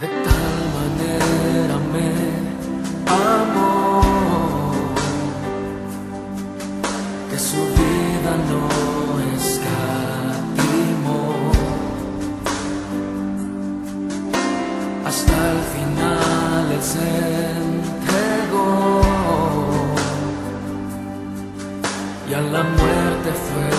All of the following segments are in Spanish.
De tal manera me amó que su vida no escatimó. Hasta el final él se entregó y a la muerte fue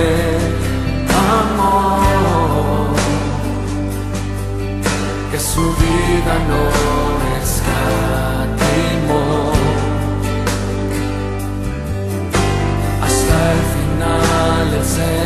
de amor, que su vida no escatimó hasta el final.